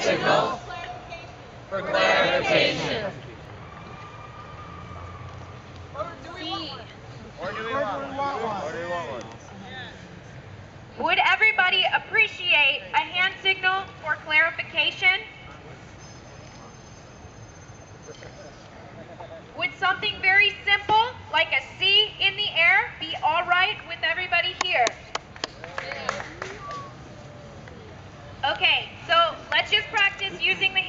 Signal for clarification. Would everybody appreciate a hand signal for clarification? Would something very simple, like a C in the air, be all right with everybody here? Okay, so let's using the